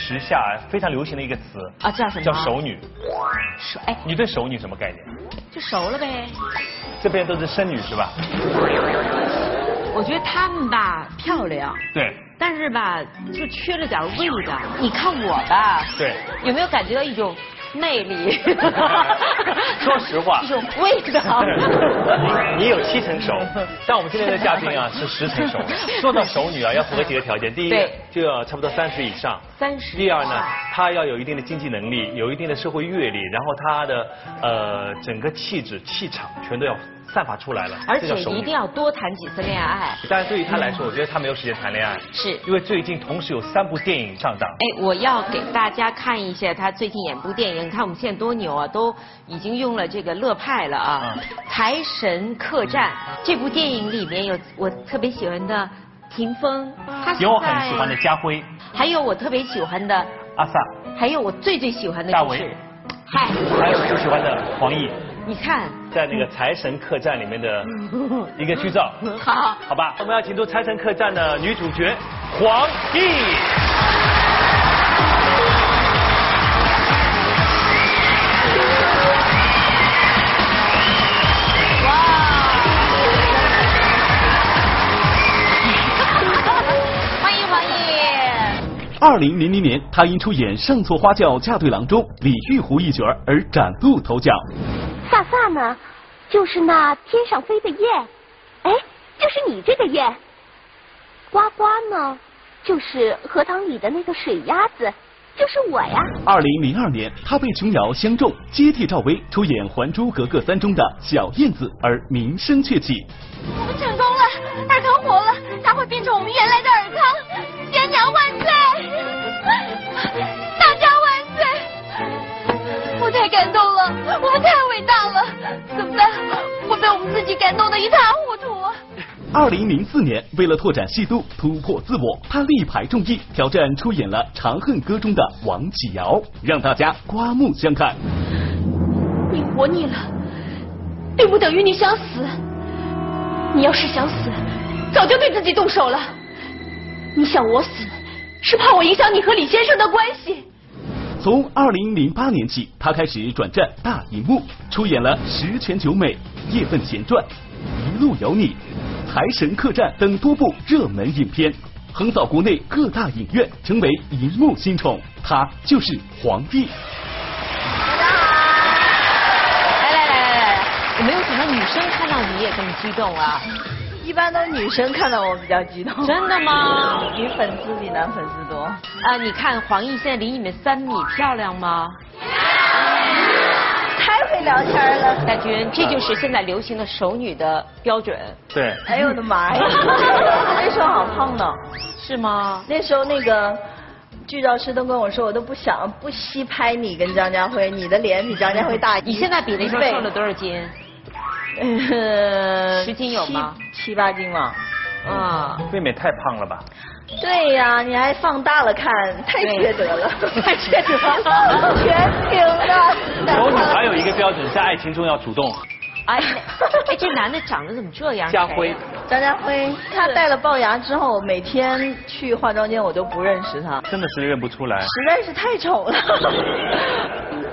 时下非常流行的一个词啊，叫什么？叫熟女。熟哎，你对熟女什么概念？就熟了呗。这边都是生女是吧？我觉得她们吧漂亮。对。但是吧，就缺了点味道。你看我吧。对。有没有感觉到一种？魅力，说实话，一种味道。你 你有七成熟，但我们今天的嘉宾啊 是十成熟。说到熟女啊，要符合几个条件：第一，就要差不多三十以上；三十。第二呢，她要有一定的经济能力，有一定的社会阅历，然后她的呃整个气质、气场全都要。散发出来了，而且一定要多谈几次恋爱。但是对于他来说，我觉得他没有时间谈恋爱，是因为最近同时有三部电影上档。哎，我要给大家看一下他最近演部电影，你看我们现在多牛啊，都已经用了这个乐派了啊。财神客栈这部电影里面有我特别喜欢的霆锋，有我很喜欢的家辉，还有我特别喜欢的阿 sa，还有我最最喜欢的大伟，嗨，还有最喜欢的黄奕。你看，在那个财神客栈里面的一个剧照，好，好吧，我们要请出财神客栈的女主角黄奕。二零零零年，她因出演《上错花轿嫁对郎》中李玉湖一角而崭露头角。飒飒呢，就是那天上飞的雁，哎，就是你这个雁。呱呱呢，就是荷塘里的那个水鸭子，就是我呀。二零零二年，他被琼瑶相中，接替赵薇出演《还珠格格三》中的小燕子而名声鹊起。我们成功了，尔康活了，他会变成我们原来的尔康。爹娘万岁！太感动了，我们太伟大了，怎么办？我被我们自己感动的一塌糊涂。二零零四年，为了拓展戏路、突破自我，他力排众议，挑战出演了《长恨歌》中的王启尧，让大家刮目相看。你活腻了，并不等于你想死。你要是想死，早就对自己动手了。你想我死，是怕我影响你和李先生的关系。从二零零八年起，他开始转战大荧幕，出演了《十全九美》《叶问前传》《一路有你》《财神客栈》等多部热门影片，横扫国内各大影院，成为荧幕新宠。他就是黄帝。大家好，来来来来来，没有想到女生看到你也这么激动啊。一般都是女生看到我比较激动。真的吗？女粉丝比男粉丝多。啊，你看黄奕现在离你们三米，漂亮吗？太会聊天了。大军，这就是现在流行的熟女的标准。对。哎呦我的妈呀！那时候好胖呢。是吗？那时候那个剧照师都跟我说，我都不想不惜拍你跟张家辉，你的脸比张家辉大。你现在比那时候瘦了多少斤？十斤有吗？七八斤嘛。啊，未免太胖了吧？对呀，你还放大了看，太缺德了，太缺德了，全屏的。丑女还有一个标准，在爱情中要主动。哎，哎，这男的长得怎么这样？家辉，张家辉，他戴了龅牙之后，每天去化妆间我都不认识他。真的是认不出来。实在是太丑了。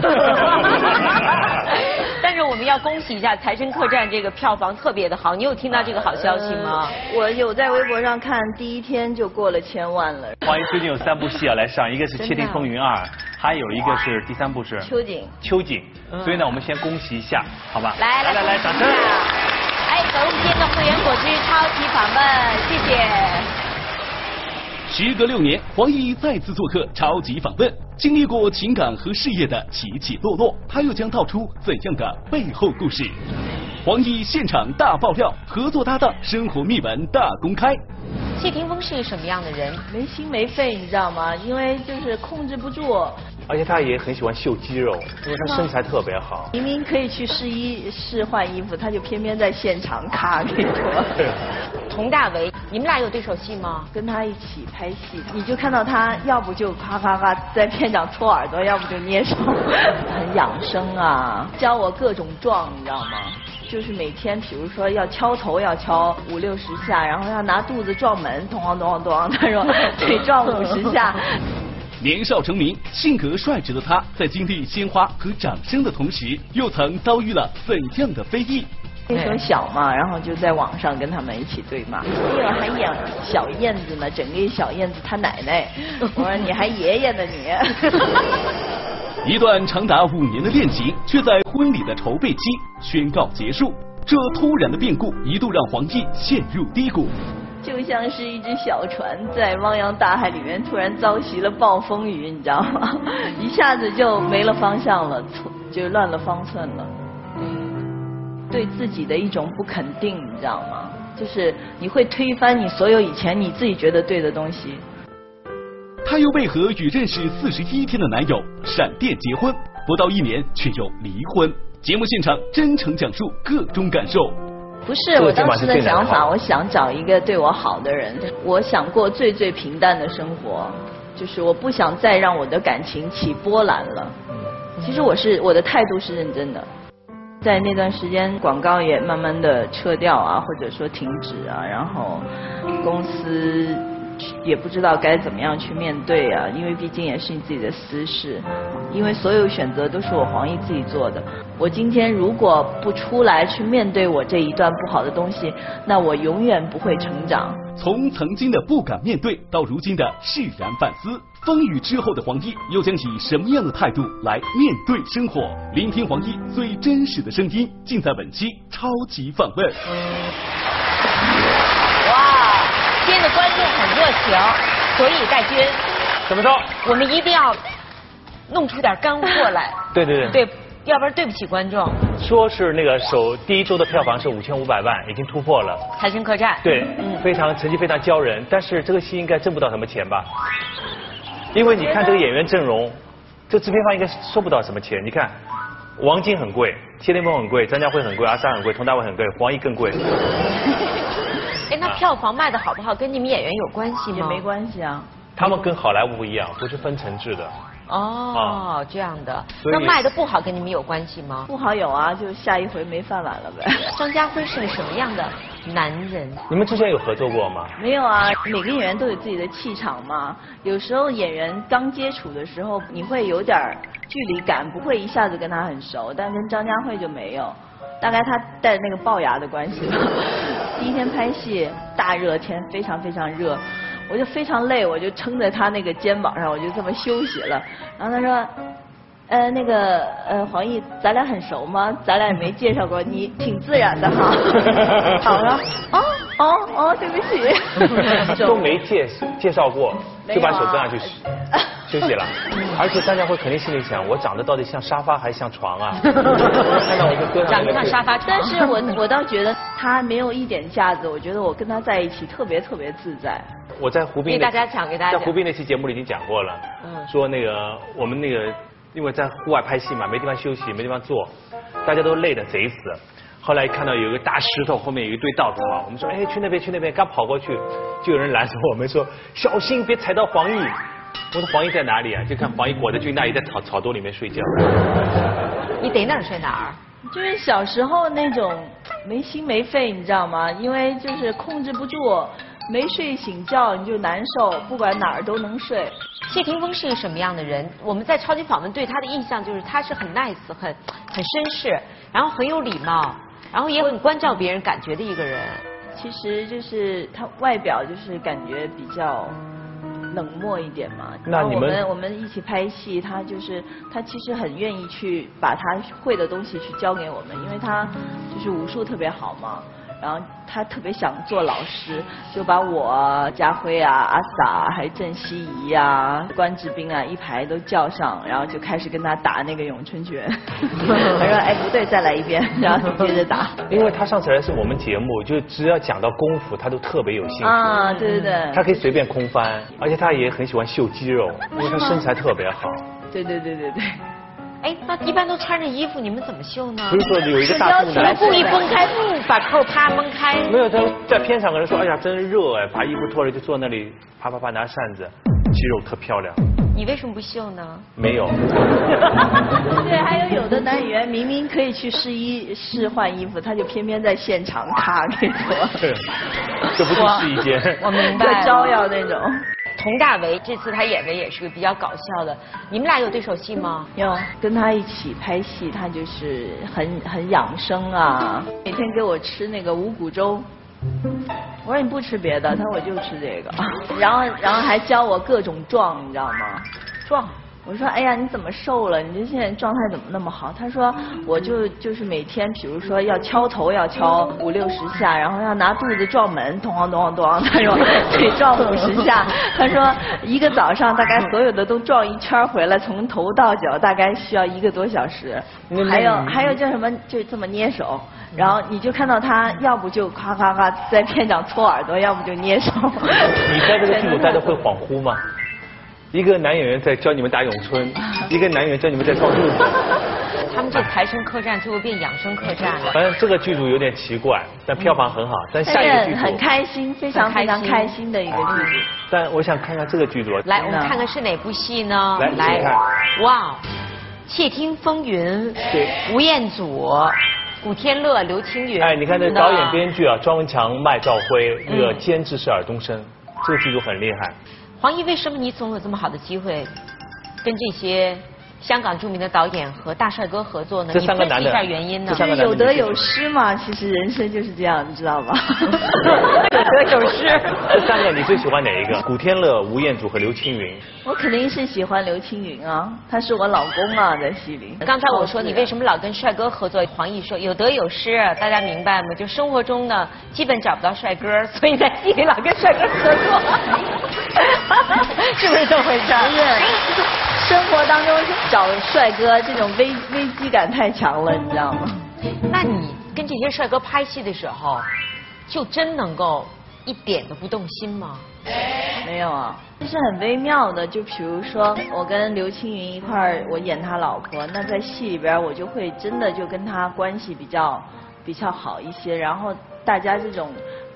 但是我们要恭喜一下《财神客栈》这个票房特别的好，你有听到这个好消息吗？我有在微博上看，第一天就过了千万了。黄奕最近有三部戏要来上，一个是《窃听风云二》，还有一个是第三部是秋瑾。秋瑾，所以呢，我们先恭喜一下，好吧？来来来来，掌声！哎，咱们今天的会员果汁超级访问，谢谢。时隔六年，黄奕再次做客超级访问。经历过情感和事业的起起落落，他又将道出怎样的背后故事？黄奕现场大爆料，合作搭档生活秘闻大公开。谢霆锋是个什么样的人？没心没肺，你知道吗？因为就是控制不住。而且他也很喜欢秀肌肉，因为他身材特别好。明明可以去试衣室换衣服，他就偏偏在现场卡给我。佟大为，你们俩有对手戏吗？跟他一起拍戏，你就看到他要不就咔咔咔在片场搓耳朵，要不就捏手，很养生啊，教我各种撞，你知道吗？就是每天，比如说要敲头要敲五六十下，然后要拿肚子撞门，咚咚咚咚，他说得撞五十下。年少成名、性格率直的他，在经历鲜花和掌声的同时，又曾遭遇了怎样的非议？那时候小嘛，然后就在网上跟他们一起对骂。因为还演小燕子呢，整个小燕子他奶奶。我说你还爷爷呢你。一段长达五年的恋情，却在婚礼的筹备期宣告结束。这突然的变故，一度让黄奕陷入低谷。就像是一只小船在汪洋大海里面突然遭袭了暴风雨，你知道吗？一下子就没了方向了，就乱了方寸了。对自己的一种不肯定，你知道吗？就是你会推翻你所有以前你自己觉得对的东西。她又为何与认识四十一天的男友闪电结婚，不到一年却又离婚？节目现场真诚讲述各种感受。不是我当时的想法，我想找一个对我好的人。我想过最最平淡的生活，就是我不想再让我的感情起波澜了。其实我是我的态度是认真的，在那段时间广告也慢慢的撤掉啊，或者说停止啊，然后公司。也不知道该怎么样去面对啊，因为毕竟也是你自己的私事，因为所有选择都是我黄奕自己做的。我今天如果不出来去面对我这一段不好的东西，那我永远不会成长。从曾经的不敢面对，到如今的释然反思，风雨之后的黄奕又将以什么样的态度来面对生活？聆听黄奕最真实的声音，尽在本期超级访问。今天的观众很热情，所以戴军，怎么着？我们一定要弄出点干货来。对对对。对，要不然对不起观众。说是那个首第一周的票房是五千五百万，已经突破了。海参客栈。对，非常成绩非常骄人，但是这个戏应该挣不到什么钱吧？因为你看这个演员阵容，这制片方应该收不到什么钱。你看，王晶很贵，谢霆锋很贵，张家辉很贵，阿 sa 很贵，佟大为很贵，黄奕更贵。哎，那票房卖的好不好，跟你们演员有关系吗？也没关系啊。他们跟好莱坞不一样，不是分层制的。哦，这样的。那卖的不好跟你们有关系吗？不好有啊，就下一回没饭碗了呗。张家辉是个什么样的男人？你们之前有合作过吗？没有啊，每个演员都有自己的气场嘛。有时候演员刚接触的时候，你会有点距离感，不会一下子跟他很熟。但跟张家辉就没有。大概他带那个龅牙的关系吧。第一天拍戏，大热天，非常非常热，我就非常累，我就撑在他那个肩膀上，我就这么休息了。然后他说，呃，那个呃，黄奕，咱俩很熟吗？咱俩也没介绍过，你挺自然的哈。好了，哦哦哦，对不起。都没介介绍过，就把手搁上去。休息了，而且大家会肯定心里想，我长得到底像沙发还是像床啊？看到我就搁上。长得像沙发，但是我我倒觉得他没有一点架子，我觉得我跟他在一起特别特别自在。我在胡斌给大家讲，给大家在胡斌那期节目里已经讲过了，嗯，说那个我们那个因为在户外拍戏嘛，没地方休息，没地方坐，大家都累得贼死。后来看到有一个大石头后面有一堆稻草，我们说哎去那边去那边，刚跑过去就有人拦着我们说小心别踩到黄奕。我说黄奕在哪里啊？就看黄奕裹着军大衣在草草垛里面睡觉。你得哪儿睡哪儿？就是小时候那种没心没肺，你知道吗？因为就是控制不住，没睡醒觉你就难受，不管哪儿都能睡。谢霆锋是一个什么样的人？我们在超级访问对他的印象就是他是很 nice、很很绅士，然后很有礼貌，然后也很关照别人感觉的一个人。其实就是他外表就是感觉比较。冷漠一点嘛，然后我们我们一起拍戏，他就是他其实很愿意去把他会的东西去教给我们，因为他就是武术特别好嘛。然后他特别想做老师，就把我、家辉啊、阿 sa 还有郑希怡啊、关之斌啊一排都叫上，然后就开始跟他打那个咏春拳。他说：“哎，不对，再来一遍。” 然后接着打。因为他上次来是我们节目，就只要讲到功夫，他都特别有兴趣。啊，对对对。他可以随便空翻，而且他也很喜欢秀肌肉，因为他身材特别好。对对对对对。哎，那一般都穿着衣服，你们怎么秀呢？不是说有一个大肚腩，故意崩开，把扣啪蒙开。没有，他在片场跟人说，哎呀，真热哎，把衣服脱了就坐那里，啪啪啪拿扇子，肌肉特漂亮。你为什么不秀呢？没有。对，还有有的男演员明明可以去试衣试换衣服，他就偏偏在现场咔给脱。对，就不是试衣间。我明白。招摇那种。佟大为这次他演的也是个比较搞笑的，你们俩有对手戏吗？有，跟他一起拍戏，他就是很很养生啊，每天给我吃那个五谷粥。我说你不吃别的，他说我就吃这个，然后然后还教我各种壮，你知道吗？壮。我说哎呀，你怎么瘦了？你这现在状态怎么那么好？他说我就就是每天，比如说要敲头要敲五六十下，然后要拿肚子撞门，咚咚咚。他说得撞五十下。他说一个早上大概所有的都撞一圈回来，从头到脚大概需要一个多小时。还有还有叫什么？就这么捏手，然后你就看到他要不就咔咔咔在片场搓耳朵，要不就捏手。你在这个剧组待着会恍惚吗？一个男演员在教你们打咏春，一个男演员教你们在撞肚子。他们这财神客栈最后变养生客栈了。反正这个剧组有点奇怪，但票房很好。但下一个剧组很开心，非常非常开心的一个剧组。但我想看看这个剧组。来，我们看看是哪部戏呢？来，看。哇，窃听风云。对。吴彦祖、古天乐、刘青云。哎，你看这导演编剧啊，庄文强、麦兆辉，那个监制是尔冬升，这个剧组很厉害。黄奕，为什么你总有这么好的机会，跟这些香港著名的导演和大帅哥合作呢？这三个男的，一下原因呢？有得有失嘛，其实人生就是这样，你知道吗？有得有失。这三个你最喜欢哪一个？古天乐、吴彦祖和刘青云。我肯定是喜欢刘青云啊，他是我老公啊，在戏里。刚才我说你为什么老跟帅哥合作？黄奕说有得有失，大家明白吗？就生活中呢，基本找不到帅哥，所以在戏里老跟帅哥合作。是不是这么回事？是，生活当中找帅哥这种危危机感太强了，你知道吗？那你跟这些帅哥拍戏的时候，就真能够一点都不动心吗？没有啊，这是很微妙的。就比如说，我跟刘青云一块儿，我演他老婆，那在戏里边我就会真的就跟他关系比较比较好一些，然后大家这种。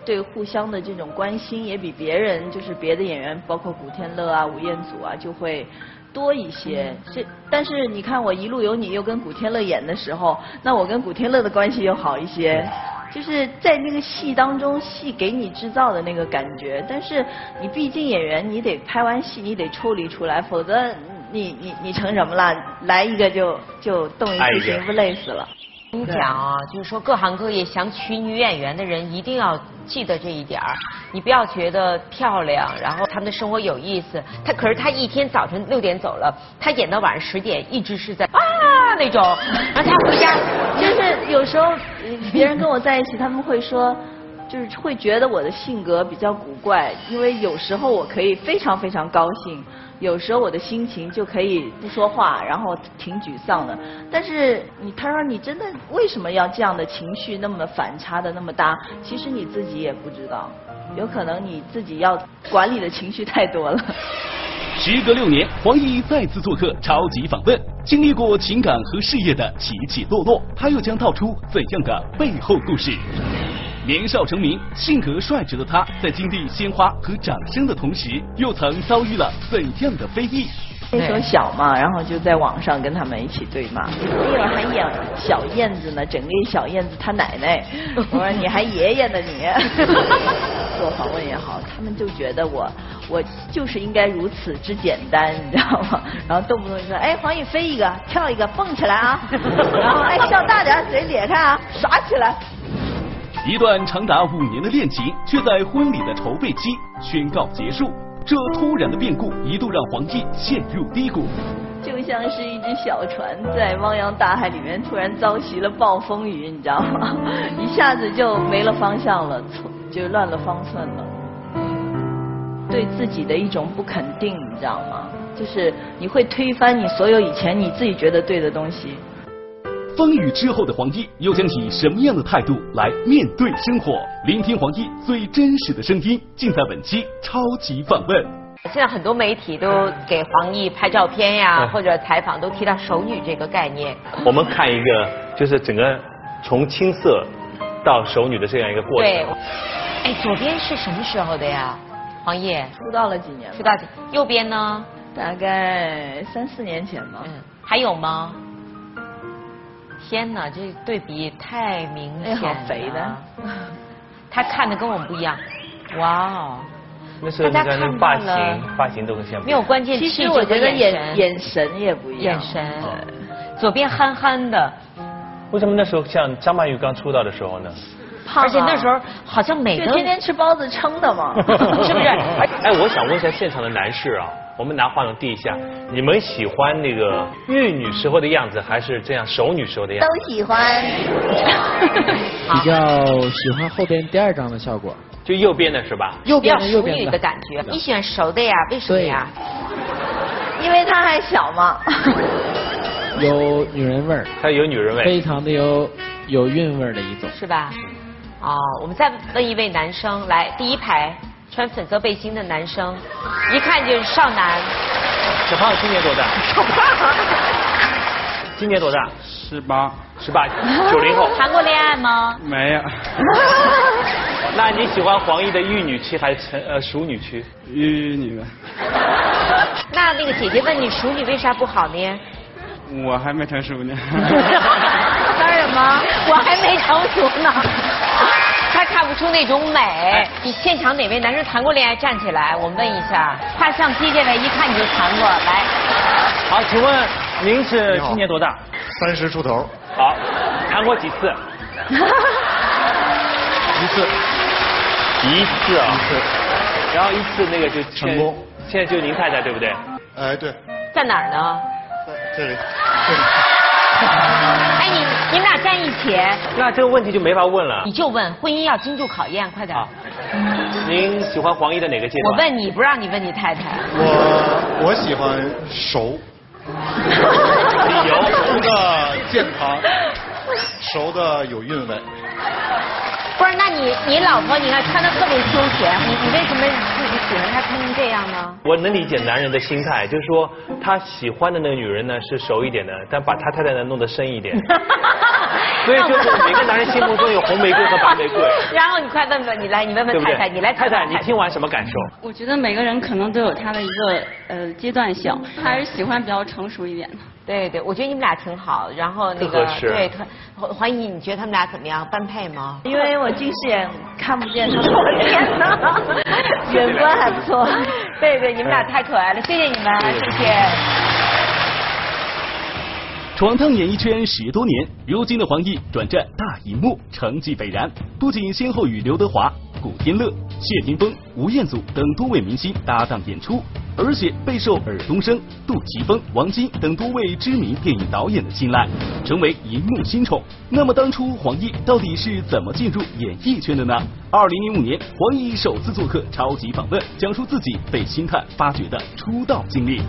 对互相的这种关心也比别人，就是别的演员，包括古天乐啊、吴彦祖啊，就会多一些。这但是你看我一路有你又跟古天乐演的时候，那我跟古天乐的关系又好一些，就是在那个戏当中，戏给你制造的那个感觉。但是你毕竟演员，你得拍完戏你得抽离出来，否则你你你成什么了？来一个就就动一次心，不累死了。跟你讲啊，就是说各行各业想娶女演员的人一定要记得这一点儿，你不要觉得漂亮，然后他们的生活有意思。他可是他一天早晨六点走了，他演到晚上十点，一直是在啊那种，然后他回家，就是有时候别人跟我在一起，他们会说，就是会觉得我的性格比较古怪，因为有时候我可以非常非常高兴。有时候我的心情就可以不说话，然后挺沮丧的。但是你他说你真的为什么要这样的情绪那么反差的那么大？其实你自己也不知道，有可能你自己要管理的情绪太多了。时隔六年，黄奕再次做客超级访问，经历过情感和事业的起起落落，他又将道出怎样的背后故事？年少成名、性格率直的他，在经历鲜花和掌声的同时，又曾遭遇了怎样的非议？那时候小嘛，然后就在网上跟他们一起对骂。那会儿还演小燕子呢，整个小燕子她奶奶。我说你还爷爷呢你。做访问也好，他们就觉得我我就是应该如此之简单，你知道吗？然后动不动就说，哎，黄奕飞一个，跳一个，蹦起来啊！然后哎，笑大点，嘴咧开啊，耍起来。一段长达五年的恋情，却在婚礼的筹备期宣告结束。这突然的变故，一度让黄奕陷入低谷。就像是一只小船在汪洋大海里面突然遭袭了暴风雨，你知道吗？一下子就没了方向了，就乱了方寸了。对自己的一种不肯定，你知道吗？就是你会推翻你所有以前你自己觉得对的东西。风雨之后的黄奕又将以什么样的态度来面对生活？聆听黄奕最真实的声音，尽在本期超级访问。现在很多媒体都给黄奕拍照片呀，或者采访都提到熟女这个概念。我们看一个，就是整个从青涩到熟女的这样一个过程。对，哎，左边是什么时候的呀？黄奕出道了几年？出道几？右边呢？大概三四年前吧。嗯，还有吗？天哪，这对比太明显了。好肥的。他看的跟我们不一样。哇哦。那时候你看那发型，发型都很像。没有关键，其实我觉得眼眼神也不一样。眼神，左边憨憨的。为什么那时候像张曼玉刚出道的时候呢？而且那时候好像每个天天吃包子撑的嘛，是不是？哎，我想问一下现场的男士啊，我们拿话筒递一下，你们喜欢那个玉女时候的样子，还是这样熟女时候的样子？都喜欢。比较喜欢后边第二张的效果，就右边的是吧？右边熟女的感觉。你喜欢熟的呀？为什么呀？因为他还小嘛。有女人味儿，他有女人味，非常的有有韵味儿的一种，是吧？哦，我们再问一位男生，来第一排穿粉色背心的男生，一看就是少男。小胖今年多大？小胖，今年多大？十八，十八，九零后。谈过恋爱吗？没有。那你喜欢黄奕的玉女区还是成呃熟女区？玉女。那那个姐姐问你熟女为啥不好呢？我还没成熟呢。当什么？我还没成熟呢。他看不出那种美。你现场哪位男生谈过恋爱？站起来，我们问一下。看相机这位，一看你就谈过。来。好，请问您是今年多大？三十出头。好，谈过几次？一次。一次啊。一次。然后一次那个就成功。现在就您太太对不对？哎，对。在哪儿呢？这里这里，哎，你你们俩站一起。那这个问题就没法问了。你就问，婚姻要经住考验，快点。您喜欢黄奕的哪个阶段？我问你不让你问你太太。我我喜欢熟。理 由熟的健康，熟的有韵味。不是，那你你老婆你看穿的特别休闲，你你为什么自己喜欢她穿成这样呢？我能理解男人的心态，就是说他喜欢的那个女人呢是熟一点的，但把他太太呢弄得深一点。所以就是每个男人心目中有红玫瑰和白玫瑰。然后你快问问，你来你问问太太，你来太太，你听完什么感受？我觉得每个人可能都有他的一个呃阶段性，还是喜欢比较成熟一点的。对对，我觉得你们俩挺好，然后那个对，黄黄奕，你觉得他们俩怎么样？般配吗？因为我近视眼看不见他们。天哪，远观还不错。对对，你们俩太可爱了，谢谢你们，谢谢。闯荡演艺圈十多年，如今的黄奕转战大荧幕，成绩斐然，不仅先后与刘德华、古天乐、谢霆锋、吴彦祖等多位明星搭档演出。而且备受尔冬升、杜琪峰、王晶等多位知名电影导演的青睐，成为荧幕新宠。那么当初黄奕到底是怎么进入演艺圈的呢？二零零五年，黄奕首次做客《超级访问》，讲述自己被星探发掘的出道经历。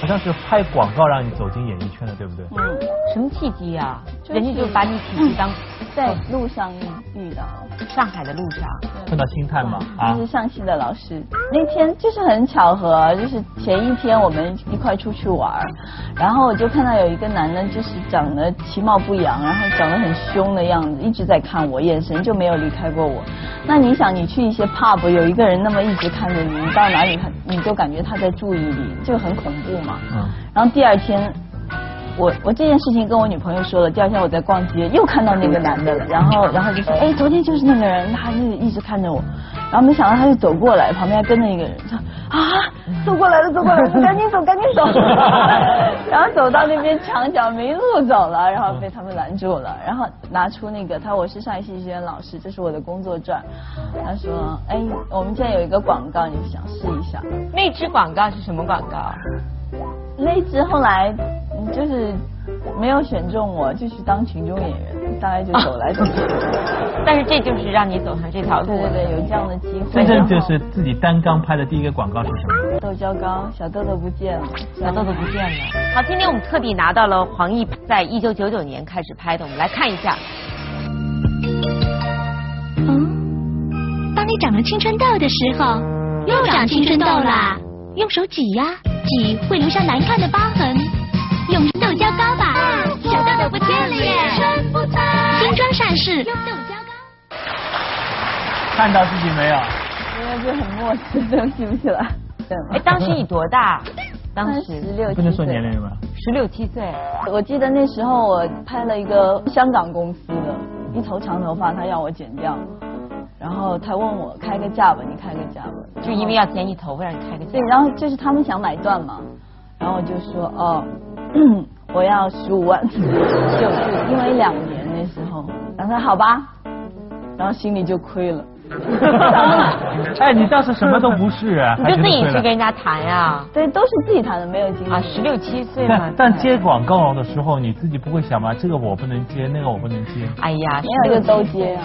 好像是拍广告让你走进演艺圈的，对不对？嗯，什么契机呀？人家就把你提去当。在路上遇遇到，上海的路上碰到星探嘛？啊，是上戏的老师。那天就是很巧合，就是前一天我们一块出去玩，然后我就看到有一个男的，就是长得其貌不扬，然后长得很凶的样子，一直在看我，眼神就没有离开过我。那你想，你去一些 pub，有一个人那么一直看着你，你到哪里他你就感觉他在注意你，就很恐怖嘛。嗯。然后第二天。我我这件事情跟我女朋友说了，第二天我在逛街又看到那个男的了，然后然后就说，哎，昨天就是那个人，他一直一直看着我，然后没想到他就走过来，旁边还跟着一个人，说啊，走过来了，走过来了，赶紧走，赶紧走，然后走到那边墙角没路走了，然后被他们拦住了，然后拿出那个他我是上海戏剧学院老师，这是我的工作证，他说，哎，我们现在有一个广告，你想试一下？那支广告是什么广告？那支后来。就是没有选中我，就去当群众演员，大概就走来走去。但是这就是让你走上这条路，对对对，有这样的机会。真正就是自己单刚拍的第一个广告是什么？豆胶膏，小豆豆不见了，小豆豆不见了。好，今天我们特地拿到了黄奕在一九九九年开始拍的，我们来看一下。嗯，当你长了青春痘的时候，又长青春痘啦，用手挤呀，挤会留下难看的疤痕。用豆胶膏吧，小痘痘不见了耶！新装上市，用豆胶膏。看到自己没有？因为就很默契，对不起不起来。哎，当时你多大？当时十六，不能说年龄吧？十六七岁。我记得那时候我拍了一个香港公司的，一头长头发，他要我剪掉，然后他问我开个价吧，你开个价吧，就因为要剪你头发，让你开个价。对，然后就是他们想买断嘛，然后我就说哦，我要十五万，就就因为两年那时候，然后他好吧，然后心里就亏了。哎，你当时什么都不是啊，你就自己去跟人家谈呀？对，都是自己谈的，没有经历。啊，十六七岁嘛。但接广告的时候，你自己不会想吗？这个我不能接，那个我不能接。哎呀，没有就都接啊。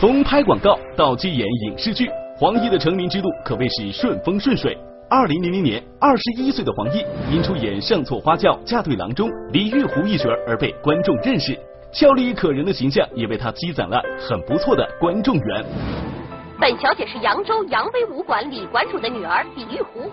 从拍广告到接演影视剧，黄奕的成名之路可谓是顺风顺水。二零零零年，二十一岁的黄奕因出演《上错花轿嫁对郎》中李玉湖一角而被观众认识。俏丽可人的形象也为他积攒了很不错的观众缘。本小姐是扬州扬威武馆李馆主的女儿李玉湖。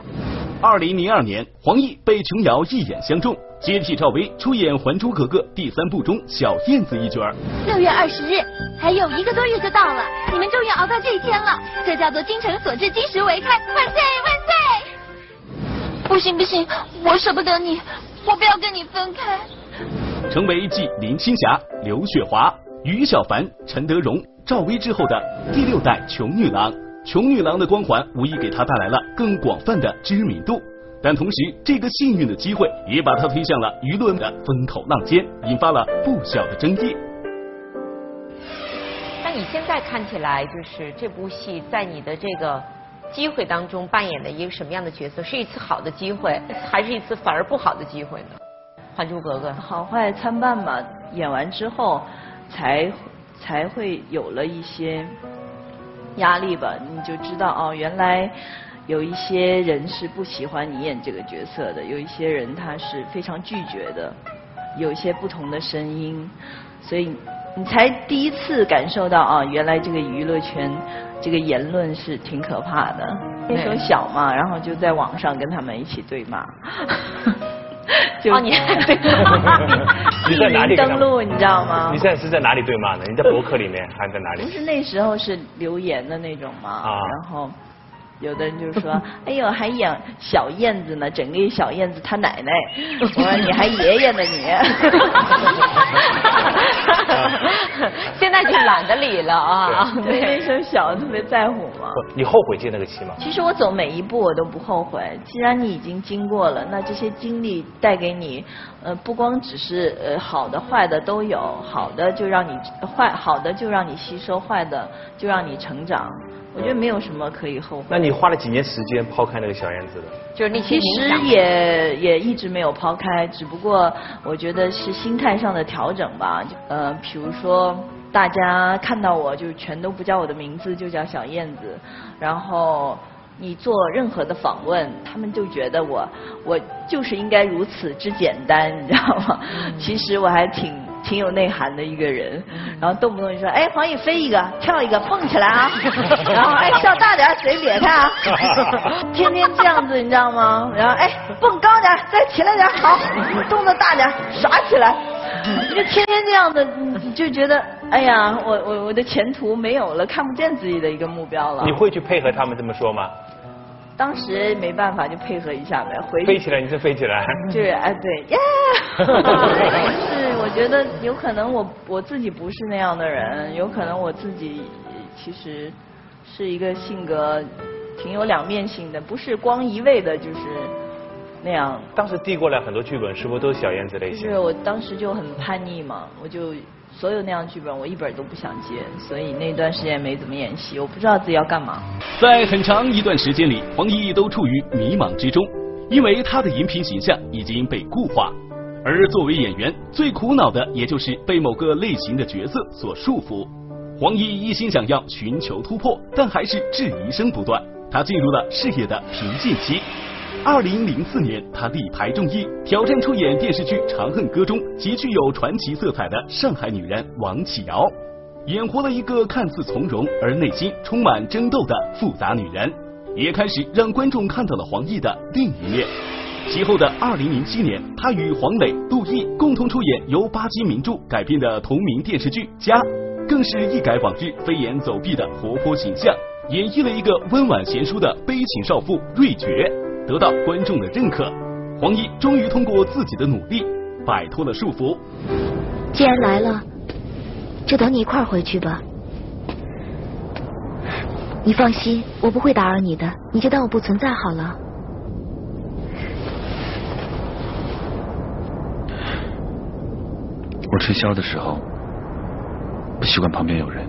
二零零二年，黄奕被琼瑶一眼相中，接替赵薇出演《还珠格格》第三部中小燕子一角。六月二十日，还有一个多月就到了，你们终于熬到这一天了，这叫做精诚所至，金石为开，万岁万岁！不行不行，我舍不得你，我不要跟你分开。成为继林青霞、刘雪华、于小凡、陈德容、赵薇之后的第六代穷女郎。穷女郎的光环无疑给她带来了更广泛的知名度，但同时这个幸运的机会也把他推向了舆论的风口浪尖，引发了不小的争议。那你现在看起来，就是这部戏在你的这个机会当中扮演的一个什么样的角色？是一次好的机会，还是一次反而不好的机会呢？《还珠格格》好坏参半吧，演完之后才才会有了一些压力吧，你就知道哦，原来有一些人是不喜欢你演这个角色的，有一些人他是非常拒绝的，有一些不同的声音，所以你才第一次感受到啊，原来这个娱乐圈这个言论是挺可怕的。那时候小嘛，然后就在网上跟他们一起对骂。哦，你还对 你在哪里登录？你知道吗？你现在是在哪里对骂呢？你在博客里面还在哪里？不是那时候是留言的那种嘛。啊。然后有的人就说：“哎呦，还养小燕子呢，整个一小燕子他奶奶。”我说：“你还爷爷呢你。”现在就懒得理了啊。对，那时候小特别在乎嘛。你后悔接那个戏吗？其实我走每一步我都不后悔。既然你已经经过了，那这些经历带给你，呃，不光只是呃好的坏的都有，好的就让你坏，好的就让你吸收，坏的就让你成长。我觉得没有什么可以后悔。那你花了几年时间抛开那个小燕子的？就是你其实也也一直没有抛开，只不过我觉得是心态上的调整吧。呃，比如说大家看到我就全都不叫我的名字，就叫小燕子。然后你做任何的访问，他们就觉得我我就是应该如此之简单，你知道吗？其实我还挺。挺有内涵的一个人，然后动不动就说，哎，黄奕飞一个，跳一个，蹦起来啊，然后哎，笑大点，嘴咧开啊，天天这样子，你知道吗？然后哎，蹦高点，再起来点，好，动作大点，耍起来，就天天这样子，你就觉得，哎呀，我我我的前途没有了，看不见自己的一个目标了。你会去配合他们这么说吗？当时没办法，就配合一下呗。回飞起来，你是飞起来。就是哎，对，耶。是，我觉得有可能我我自己不是那样的人，有可能我自己其实是一个性格挺有两面性的，不是光一味的就是那样。当时递过来很多剧本，是不是都是小燕子类型？是我当时就很叛逆嘛，我就。所有那样剧本，我一本都不想接，所以那段时间没怎么演戏，我不知道自己要干嘛。在很长一段时间里，黄奕都处于迷茫之中，因为他的荧屏形象已经被固化，而作为演员，最苦恼的也就是被某个类型的角色所束缚。黄奕一心想要寻求突破，但还是质疑声不断，他进入了事业的瓶颈期。二零零四年，他力排众议，挑战出演电视剧《长恨歌》中极具有传奇色彩的上海女人王启瑶，演活了一个看似从容而内心充满争斗的复杂女人，也开始让观众看到了黄奕的另一面。其后的二零零七年，他与黄磊、陆毅共同出演由巴金名著改编的同名电视剧《家》，更是一改往日飞檐走壁的活泼形象。演绎了一个温婉贤淑的悲情少妇瑞珏，得到观众的认可。黄奕终于通过自己的努力摆脱了束缚。既然来了，就等你一块儿回去吧。你放心，我不会打扰你的，你就当我不存在好了。我吹箫的时候，不习惯旁边有人。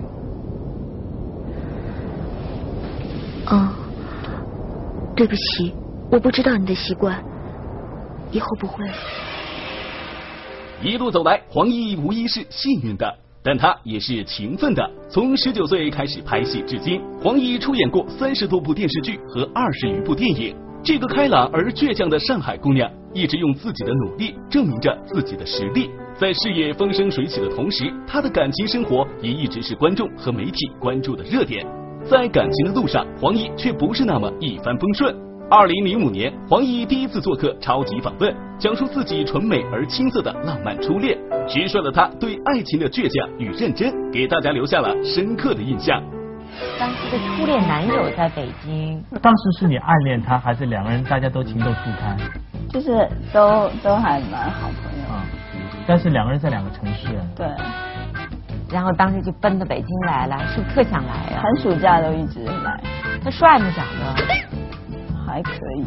嗯，对不起，我不知道你的习惯，以后不会。一路走来，黄奕无疑是幸运的，但他也是勤奋的。从十九岁开始拍戏至今，黄奕出演过三十多部电视剧和二十余部电影。这个开朗而倔强的上海姑娘，一直用自己的努力证明着自己的实力。在事业风生水起的同时，她的感情生活也一直是观众和媒体关注的热点。在感情的路上，黄奕却不是那么一帆风顺。二零零五年，黄奕第一次做客超级访问，讲述自己纯美而青涩的浪漫初恋，直率了他对爱情的倔强与认真，给大家留下了深刻的印象。当时的初恋男友在北京，当时是你暗恋他，还是两个人大家都情窦初开？就是都都还蛮好朋友。啊，但是两个人在两个城市。对。然后当时就奔到北京来了，是不是特想来啊？寒暑假都一直来。他帅吗？长得还可以。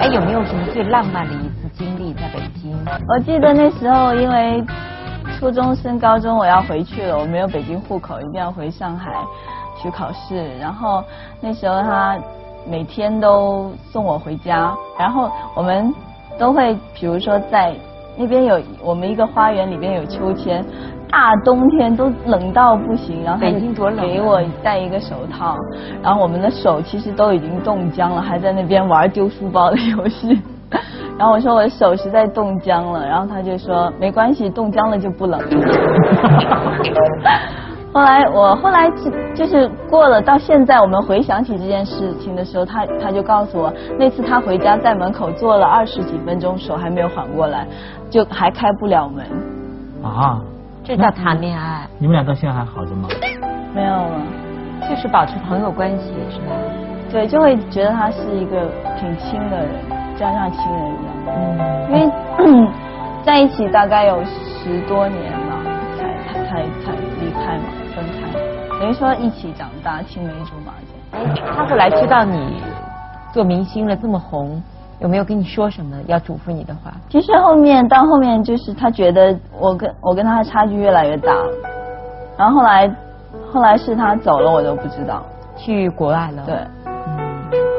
哎，有没有什么最浪漫的一次经历在北京？我记得那时候因为初中升高中，我要回去了，我没有北京户口，一定要回上海去考试。然后那时候他每天都送我回家，然后我们都会比如说在那边有我们一个花园里边有秋千。大冬天都冷到不行，然后他就给我戴一个手套，然后我们的手其实都已经冻僵了，还在那边玩丢书包的游戏。然后我说我的手实在冻僵了，然后他就说没关系，冻僵了就不冷。后来我后来就是过了到现在，我们回想起这件事情的时候，他他就告诉我，那次他回家在门口坐了二十几分钟，手还没有缓过来，就还开不了门。啊。这叫谈恋爱。你们俩到现在还好着吗？没有了，就是保持朋友关系，是吧？对，就会觉得他是一个挺亲的人，就像亲人一样。嗯。因为 在一起大概有十多年了，才才才离开嘛，分开。等于说一起长大，青梅竹马这样。哎，他后来知道你做明星了，这么红。有没有跟你说什么要嘱咐你的话？其实后面到后面就是他觉得我跟我跟他的差距越来越大了，然后后来后来是他走了我都不知道，去国外了。对，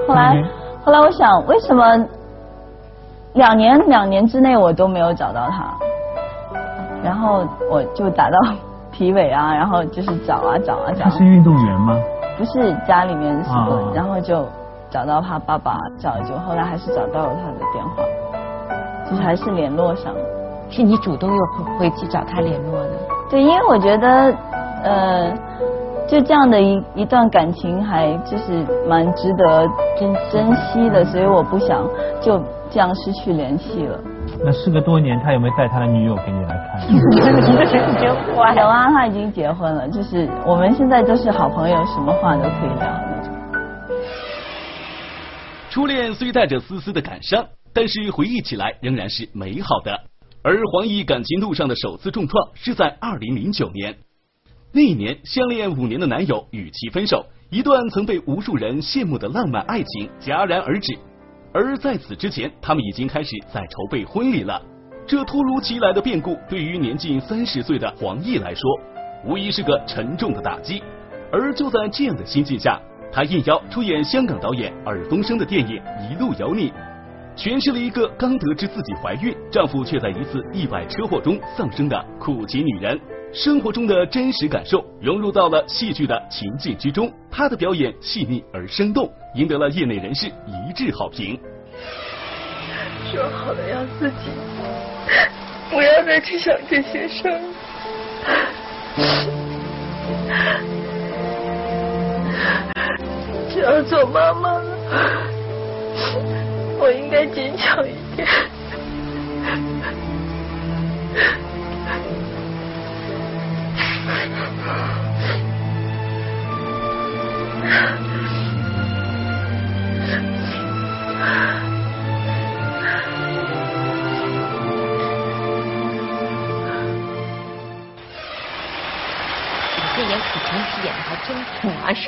后来后来我想为什么两年两年之内我都没有找到他，然后我就打到体委啊，然后就是找啊找啊找。他是运动员吗？不是，家里面是，然后就。找到他爸爸，找就后来还是找到了他的电话，就是还是联络上。是你主动又回去找他联络的？对，因为我觉得，呃，就这样的一一段感情还就是蛮值得珍珍惜的，所以我不想就这样失去联系了。那事隔多年，他有没有带他的女友给你来看？有啊，他已经结婚了，就是我们现在都是好朋友，什么话都可以聊那种。初恋虽带着丝丝的感伤，但是回忆起来仍然是美好的。而黄奕感情路上的首次重创是在二零零九年，那一年相恋五年的男友与其分手，一段曾被无数人羡慕的浪漫爱情戛然而止。而在此之前，他们已经开始在筹备婚礼了。这突如其来的变故对于年近三十岁的黄奕来说，无疑是个沉重的打击。而就在这样的心境下。她应邀出演香港导演尔冬升的电影《一路有你》，诠释了一个刚得知自己怀孕，丈夫却在一次意外车祸中丧生的苦情女人生活中的真实感受，融入到了戏剧的情境之中。她的表演细腻而生动，赢得了业内人士一致好评。说好了要自己，不要再去想这些事儿。只要做妈妈了，我应该坚强一点。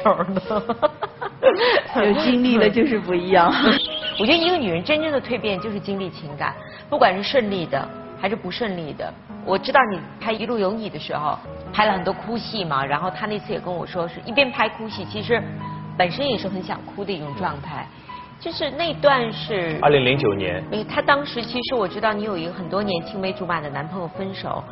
手的。有经历的就是不一样。我觉得一个女人真正的蜕变就是经历情感，不管是顺利的还是不顺利的。我知道你拍《一路有你》的时候，拍了很多哭戏嘛，然后他那次也跟我说，是一边拍哭戏，其实本身也是很想哭的一种状态。就是那段是二零零九年，他当时其实我知道你有一个很多年青梅竹马的男朋友分手。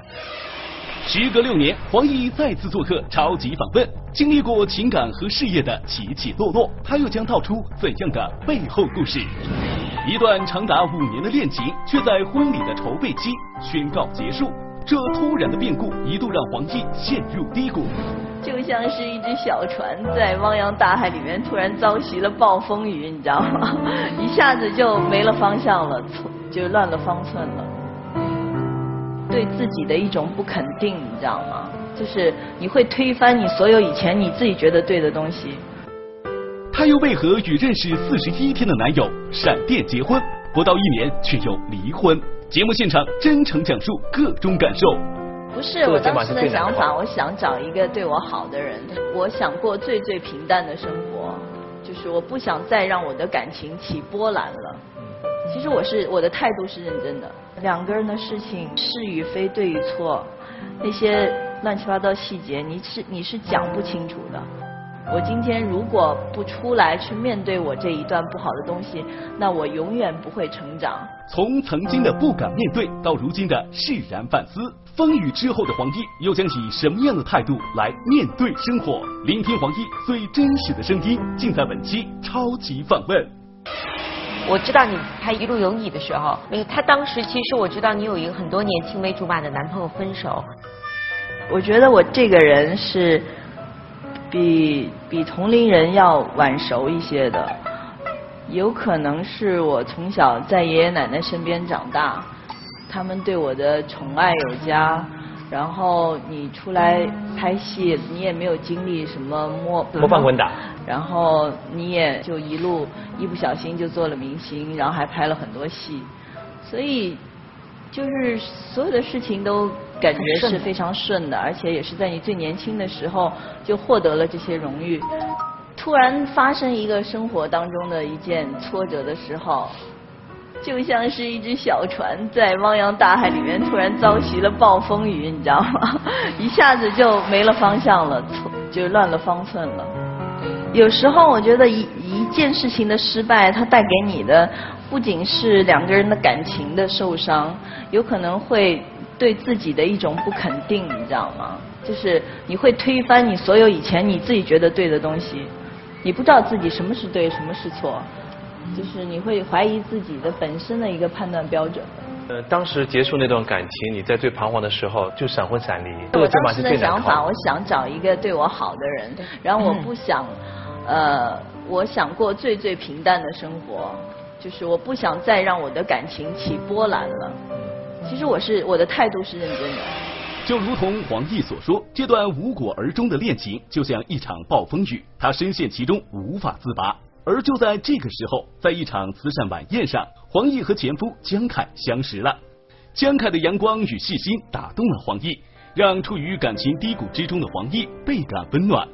时隔六年，黄奕再次做客超级访问，经历过情感和事业的起起落落，他又将道出怎样的背后故事？一段长达五年的恋情，却在婚礼的筹备期宣告结束。这突然的变故一度让黄奕陷入低谷，就像是一只小船在汪洋大海里面突然遭袭了暴风雨，你知道吗？一下子就没了方向了，就乱了方寸了。对自己的一种不肯定，你知道吗？就是你会推翻你所有以前你自己觉得对的东西。他又为何与认识四十一天的男友闪电结婚，不到一年却又离婚？节目现场真诚讲述各种感受。不是我当时的想法，我想找一个对我好的人。我想过最最平淡的生活，就是我不想再让我的感情起波澜了。其实我是我的态度是认真的。两个人的事情是与非对与错，那些乱七八糟细节，你是你是讲不清楚的。我今天如果不出来去面对我这一段不好的东西，那我永远不会成长。从曾经的不敢面对，到如今的释然反思，风雨之后的黄奕又将以什么样的态度来面对生活？聆听黄奕最真实的声音，尽在本期超级访问。我知道你他《一路有你》的时候，他当时其实我知道你有一个很多年青梅竹马的男朋友分手。我觉得我这个人是。比比同龄人要晚熟一些的，有可能是我从小在爷爷奶奶身边长大，他们对我的宠爱有加，然后你出来拍戏，你也没有经历什么摸摸饭滚打，然后你也就一路一不小心就做了明星，然后还拍了很多戏，所以就是所有的事情都。感觉是非常顺的，而且也是在你最年轻的时候就获得了这些荣誉。突然发生一个生活当中的一件挫折的时候，就像是一只小船在汪洋大海里面突然遭袭了暴风雨，你知道吗？一下子就没了方向了，就乱了方寸了。有时候我觉得一一件事情的失败，它带给你的不仅是两个人的感情的受伤，有可能会。对自己的一种不肯定，你知道吗？就是你会推翻你所有以前你自己觉得对的东西，你不知道自己什么是对，什么是错，就是你会怀疑自己的本身的一个判断标准。呃，当时结束那段感情，你在最彷徨的时候就闪婚闪离。我当时的想法，我想找一个对我好的人，然后我不想，呃，我想过最最平淡的生活，就是我不想再让我的感情起波澜了。其实我是我的态度是认真的，就如同黄奕所说，这段无果而终的恋情就像一场暴风雨，他深陷其中无法自拔。而就在这个时候，在一场慈善晚宴上，黄奕和前夫江凯相识了。江凯的阳光与细心打动了黄奕，让处于感情低谷之中的黄奕倍感温暖。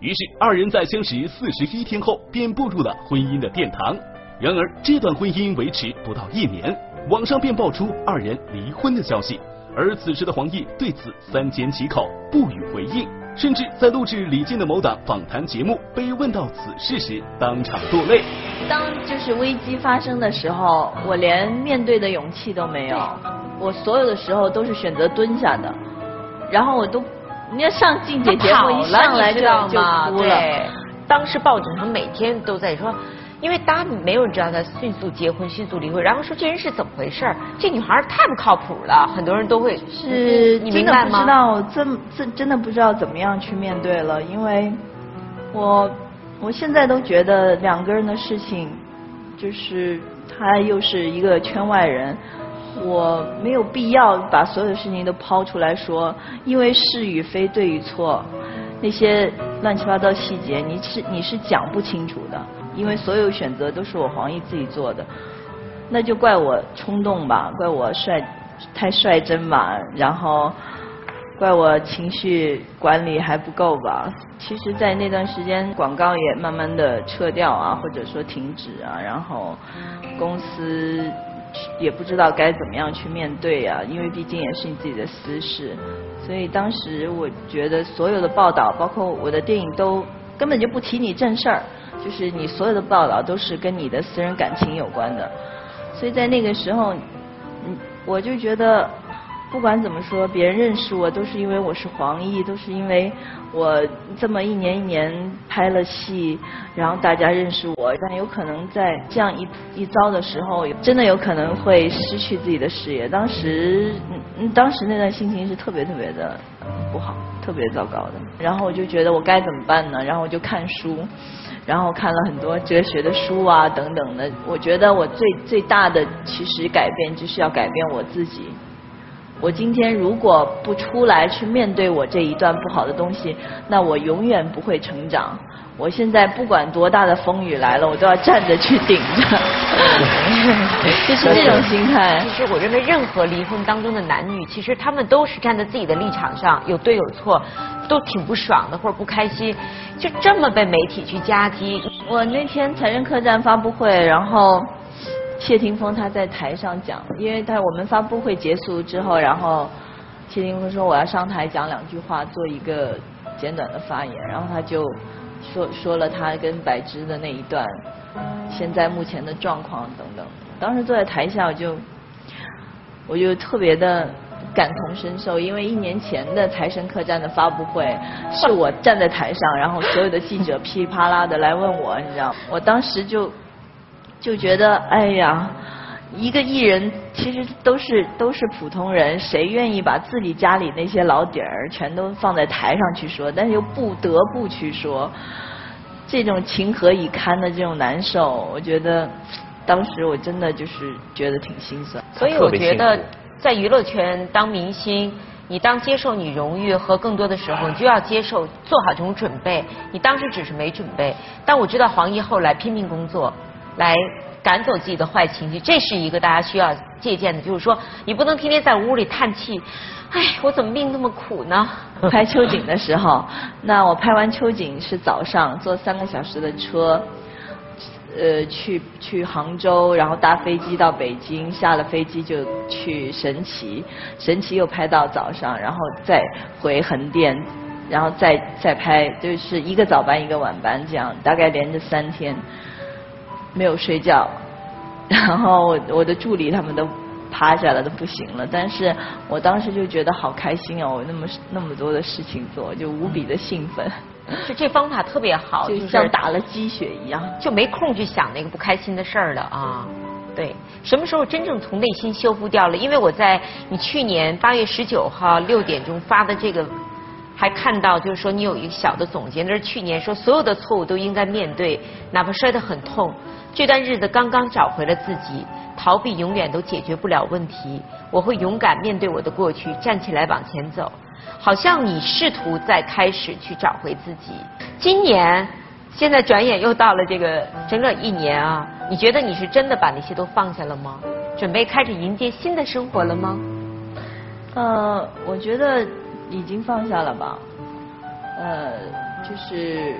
于是二人在相识四十一天后便步入了婚姻的殿堂。然而这段婚姻维持不到一年。网上便爆出二人离婚的消息，而此时的黄奕对此三缄其口，不予回应，甚至在录制李静的某档访谈节目被问到此事时，当场落泪。当就是危机发生的时候，我连面对的勇气都没有，我所有的时候都是选择蹲下的，然后我都，你要上镜姐节目一上来就就哭了。当时报纸上每天都在说。因为大家没有人知道他迅速结婚、迅速离婚，然后说这人是怎么回事儿？这女孩太不靠谱了，很多人都会是，你明白吗？真的不知道，这这真的不知道怎么样去面对了，因为我我现在都觉得两个人的事情，就是他又是一个圈外人，我没有必要把所有的事情都抛出来说，因为是与非、对与错，那些乱七八糟细节，你是你是讲不清楚的。因为所有选择都是我黄奕自己做的，那就怪我冲动吧，怪我率太率真吧。然后，怪我情绪管理还不够吧。其实，在那段时间，广告也慢慢的撤掉啊，或者说停止啊，然后公司也不知道该怎么样去面对啊，因为毕竟也是你自己的私事。所以当时我觉得所有的报道，包括我的电影，都根本就不提你正事儿，就是你所有的报道都是跟你的私人感情有关的。所以在那个时候，嗯，我就觉得。不管怎么说，别人认识我都是因为我是黄奕，都是因为我这么一年一年拍了戏，然后大家认识我。但有可能在这样一一遭的时候，真的有可能会失去自己的事业。当时，嗯，当时那段心情是特别特别的不好，特别糟糕的。然后我就觉得我该怎么办呢？然后我就看书，然后看了很多哲学的书啊等等的。我觉得我最最大的其实改变就是要改变我自己。我今天如果不出来去面对我这一段不好的东西，那我永远不会成长。我现在不管多大的风雨来了，我都要站着去顶着，就是这种心态。其实我认为，任何离婚当中的男女，其实他们都是站在自己的立场上，有对有错，都挺不爽的或者不开心，就这么被媒体去夹击。我那天财政客栈发布会，然后。谢霆锋他在台上讲，因为他我们发布会结束之后，然后谢霆锋说我要上台讲两句话，做一个简短的发言，然后他就说说了他跟柏芝的那一段，现在目前的状况等等。当时坐在台下，我就我就特别的感同身受，因为一年前的财神客栈的发布会是我站在台上，然后所有的记者噼里啪啦的来问我，你知道，我当时就。就觉得哎呀，一个艺人其实都是都是普通人，谁愿意把自己家里那些老底儿全都放在台上去说？但是又不得不去说，这种情何以堪的这种难受，我觉得当时我真的就是觉得挺心酸。所以我觉得在娱乐圈当明星，你当接受你荣誉和更多的时候，你就要接受做好这种准备。你当时只是没准备，但我知道黄奕后来拼命工作。来赶走自己的坏情绪，这是一个大家需要借鉴的。就是说，你不能天天在屋里叹气，哎，我怎么命那么苦呢？拍秋景的时候，那我拍完秋景是早上坐三个小时的车，呃，去去杭州，然后搭飞机到北京，下了飞机就去神奇，神奇又拍到早上，然后再回横店，然后再再拍，就是一个早班一个晚班这样，大概连着三天。没有睡觉，然后我我的助理他们都趴下了都不行了，但是我当时就觉得好开心哦，我那么那么多的事情做，就无比的兴奋。就这方法特别好，就像打了鸡血一样，就没空去想那个不开心的事儿了啊。对，什么时候真正从内心修复掉了？因为我在你去年八月十九号六点钟发的这个。还看到，就是说你有一个小的总结，那是去年说所有的错误都应该面对，哪怕摔得很痛。这段日子刚刚找回了自己，逃避永远都解决不了问题。我会勇敢面对我的过去，站起来往前走。好像你试图在开始去找回自己。今年，现在转眼又到了这个整整一年啊！你觉得你是真的把那些都放下了吗？准备开始迎接新的生活了吗？呃，我觉得。已经放下了吧，呃，就是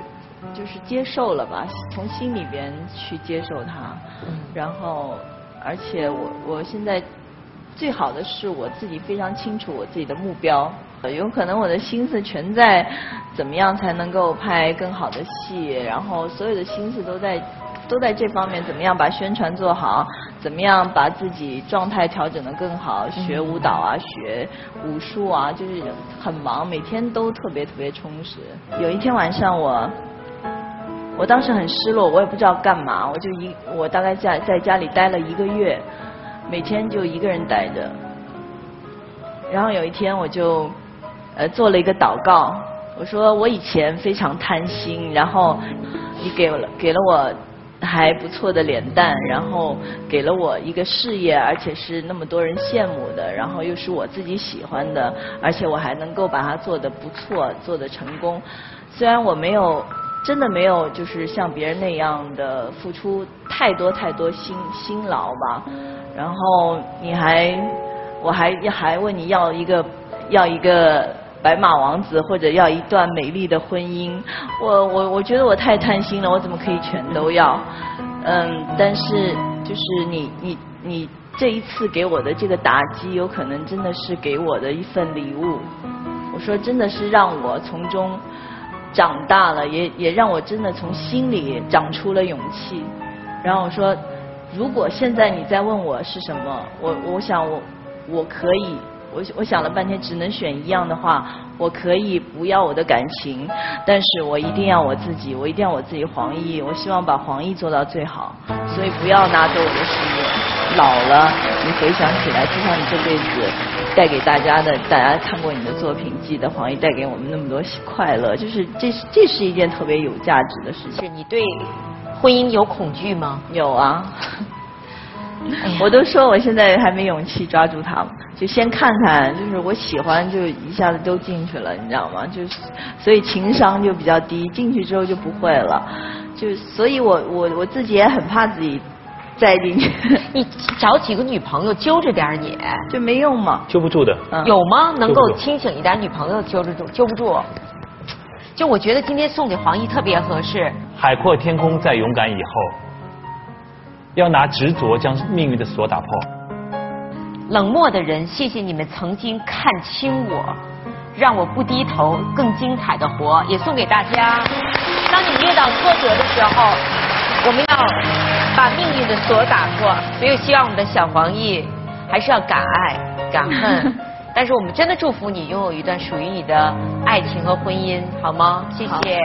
就是接受了吧，从心里边去接受它，然后而且我我现在最好的是我自己非常清楚我自己的目标，有可能我的心思全在怎么样才能够拍更好的戏，然后所有的心思都在。都在这方面，怎么样把宣传做好？怎么样把自己状态调整的更好？学舞蹈啊，学武术啊，就是很忙，每天都特别特别充实。有一天晚上，我我当时很失落，我也不知道干嘛，我就一我大概在在家里待了一个月，每天就一个人待着。然后有一天，我就呃做了一个祷告，我说我以前非常贪心，然后你给了给了我。还不错的脸蛋，然后给了我一个事业，而且是那么多人羡慕的，然后又是我自己喜欢的，而且我还能够把它做得不错，做得成功。虽然我没有真的没有就是像别人那样的付出太多太多辛辛劳吧，然后你还我还还问你要一个要一个白马王子或者要一段美丽的婚姻，我我我觉得我太贪心了，我怎么可以全都要？嗯，但是就是你你你这一次给我的这个打击，有可能真的是给我的一份礼物。我说真的是让我从中长大了，也也让我真的从心里长出了勇气。然后我说，如果现在你再问我是什么，我我想我我可以。我我想了半天，只能选一样的话，我可以不要我的感情，但是我一定要我自己，我一定要我自己黄奕，我希望把黄奕做到最好，所以不要拿走我的事业。老了，你回想起来，就像你这辈子带给大家的，大家看过你的作品，记得黄奕带给我们那么多快乐，就是这是这是一件特别有价值的事情。是你对婚姻有恐惧吗？有啊。我都说我现在还没勇气抓住他，就先看看，就是我喜欢就一下子都进去了，你知道吗？就是所以情商就比较低，进去之后就不会了，就所以我我我自己也很怕自己再进去。你找几个女朋友揪着点你，就没用嘛？揪不住的。有吗？能够清醒一点女朋友揪着住，揪不住。就我觉得今天送给黄奕特别合适。海阔天空，在勇敢以后。要拿执着将命运的锁打破。冷漠的人，谢谢你们曾经看清我，让我不低头，更精彩的活，也送给大家。当你遇到挫折的时候，我们要把命运的锁打破。所以希望我们的小黄奕还是要敢爱敢恨，但是我们真的祝福你拥有一段属于你的爱情和婚姻，好吗？谢谢。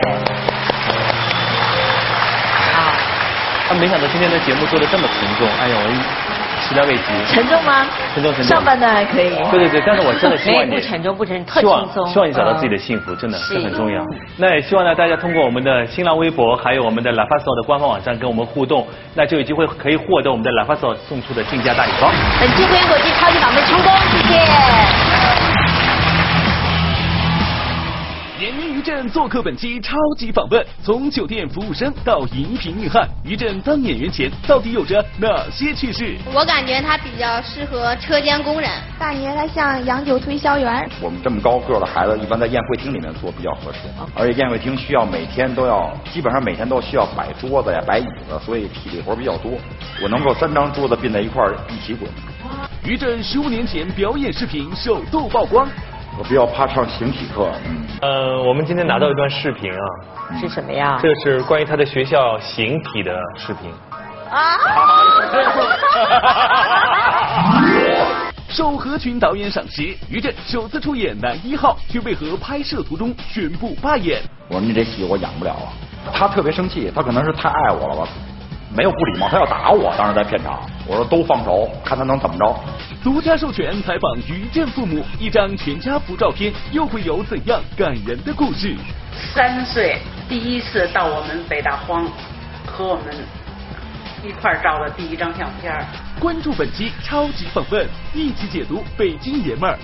他没想到今天的节目做的这么沉重，哎呀，我始料未及。沉重吗？沉重沉重。上半段还可以。对对对，但是我真的希望你。不沉重不沉重，特轻松。希望你找到自己的幸福，真的这很重要。那也希望呢，大家通过我们的新浪微博，还有我们的 La Faso 的官方网站跟我们互动，那就有机会可以获得我们的 La Faso 送出的竞价大礼包。本期会员国际超级宝贝成功，谢谢。震做客本期超级访问，从酒店服务生到荧屏硬汉，于震当演员前到底有着哪些趣事？我感觉他比较适合车间工人，大爷他像洋酒推销员。我们这么高个的孩子，一般在宴会厅里面做比较合适，而且宴会厅需要每天都要，基本上每天都需要摆桌子呀、摆椅子，所以体力活比较多。我能够三张桌子并在一块儿一起滚。于震十五年前表演视频首度曝光。我比较怕上形体课。呃，我们今天拿到一段视频啊，是什么呀？这是关于他的学校形体的视频。啊！受何群导演赏识，于震首次出演男一号，却为何拍摄途中宣布罢演？我说你这戏我演不了了。他特别生气，他可能是太爱我了吧。没有不礼貌，他要打我。当时在片场，我说都放手，看他能怎么着。独家授权采访于震父母，一张全家福照片，又会有怎样感人的故事？三岁第一次到我们北大荒，和我们一块照的第一张相片。关注本期超级访问，一起解读北京爷们儿。